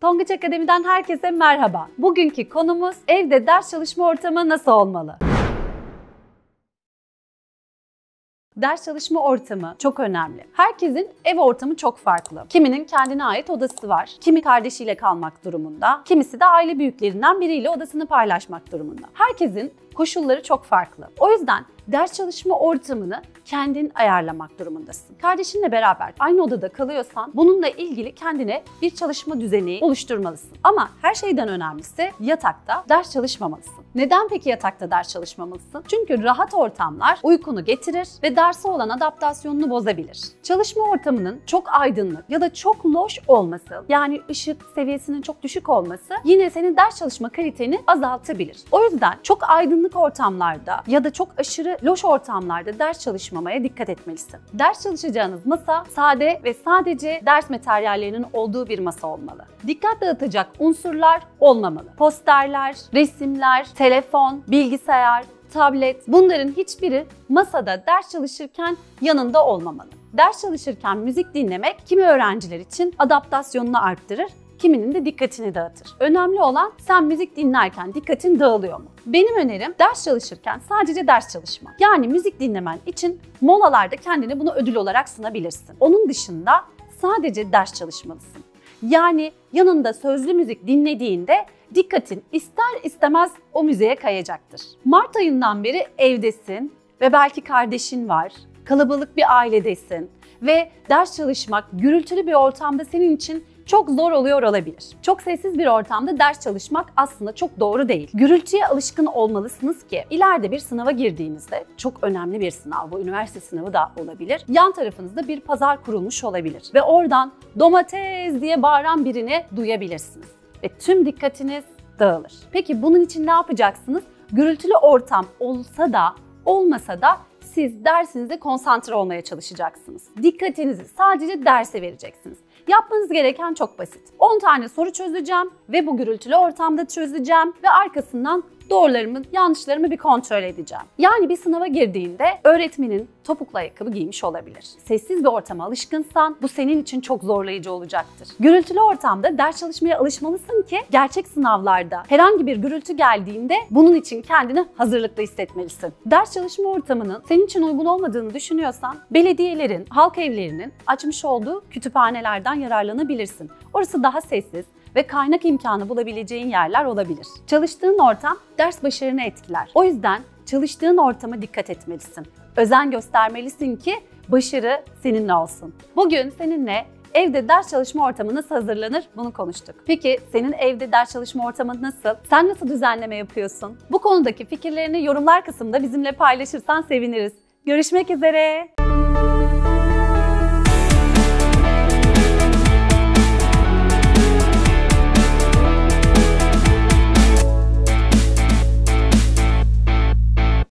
Tonguç Akademi'den herkese merhaba. Bugünkü konumuz evde ders çalışma ortamı nasıl olmalı? Ders çalışma ortamı çok önemli. Herkesin ev ortamı çok farklı. Kiminin kendine ait odası var. Kimi kardeşiyle kalmak durumunda. Kimisi de aile büyüklerinden biriyle odasını paylaşmak durumunda. Herkesin koşulları çok farklı. O yüzden ders çalışma ortamını kendin ayarlamak durumundasın. Kardeşinle beraber aynı odada kalıyorsan bununla ilgili kendine bir çalışma düzeni oluşturmalısın. Ama her şeyden önemlisi yatakta ders çalışmamalısın. Neden peki yatakta ders çalışmamalısın? Çünkü rahat ortamlar uykunu getirir ve derse olan adaptasyonunu bozabilir. Çalışma ortamının çok aydınlık ya da çok loş olması yani ışık seviyesinin çok düşük olması yine senin ders çalışma kaliteni azaltabilir. O yüzden çok aydınlık ortamlarda ya da çok aşırı loş ortamlarda ders çalışmamaya dikkat etmelisin. Ders çalışacağınız masa sade ve sadece ders materyallerinin olduğu bir masa olmalı. Dikkat dağıtacak unsurlar olmamalı. Posterler, resimler, telefon, bilgisayar, tablet bunların hiçbiri masada ders çalışırken yanında olmamalı. Ders çalışırken müzik dinlemek kimi öğrenciler için adaptasyonunu arttırır, kiminin de dikkatini dağıtır. Önemli olan sen müzik dinlerken dikkatin dağılıyor mu? Benim önerim ders çalışırken sadece ders çalışma. Yani müzik dinlemen için molalarda kendine bunu ödül olarak sunabilirsin. Onun dışında sadece ders çalışmalısın. Yani yanında sözlü müzik dinlediğinde dikkatin ister istemez o müziğe kayacaktır. Mart ayından beri evdesin ve belki kardeşin var, kalabalık bir ailedesin ve ders çalışmak gürültülü bir ortamda senin için çok zor oluyor olabilir. Çok sessiz bir ortamda ders çalışmak aslında çok doğru değil. Gürültüye alışkın olmalısınız ki ileride bir sınava girdiğinizde çok önemli bir sınav bu üniversite sınavı da olabilir. Yan tarafınızda bir pazar kurulmuş olabilir ve oradan domates diye bağıran birini duyabilirsiniz ve tüm dikkatiniz dağılır. Peki bunun için ne yapacaksınız? Gürültülü ortam olsa da olmasa da siz dersinize konsantre olmaya çalışacaksınız. Dikkatinizi sadece derse vereceksiniz. Yapmanız gereken çok basit. 10 tane soru çözeceğim ve bu gürültülü ortamda çözeceğim ve arkasından doğrularımı, yanlışlarımı bir kontrol edeceğim. Yani bir sınava girdiğinde öğretmenin topuklu ayakkabı giymiş olabilir. Sessiz bir ortama alışkınsan bu senin için çok zorlayıcı olacaktır. Gürültülü ortamda ders çalışmaya alışmalısın ki gerçek sınavlarda herhangi bir gürültü geldiğinde bunun için kendini hazırlıklı hissetmelisin. Ders çalışma ortamının senin için uygun olmadığını düşünüyorsan belediyelerin, halk evlerinin açmış olduğu kütüphanelerden yararlanabilirsin. Orası daha sessiz, ve kaynak imkanı bulabileceğin yerler olabilir. Çalıştığın ortam ders başarını etkiler. O yüzden çalıştığın ortama dikkat etmelisin. Özen göstermelisin ki başarı seninle olsun. Bugün seninle Evde ders çalışma ortamı nasıl hazırlanır bunu konuştuk. Peki senin evde ders çalışma ortamı nasıl? Sen nasıl düzenleme yapıyorsun? Bu konudaki fikirlerini yorumlar kısmında bizimle paylaşırsan seviniriz. Görüşmek üzere.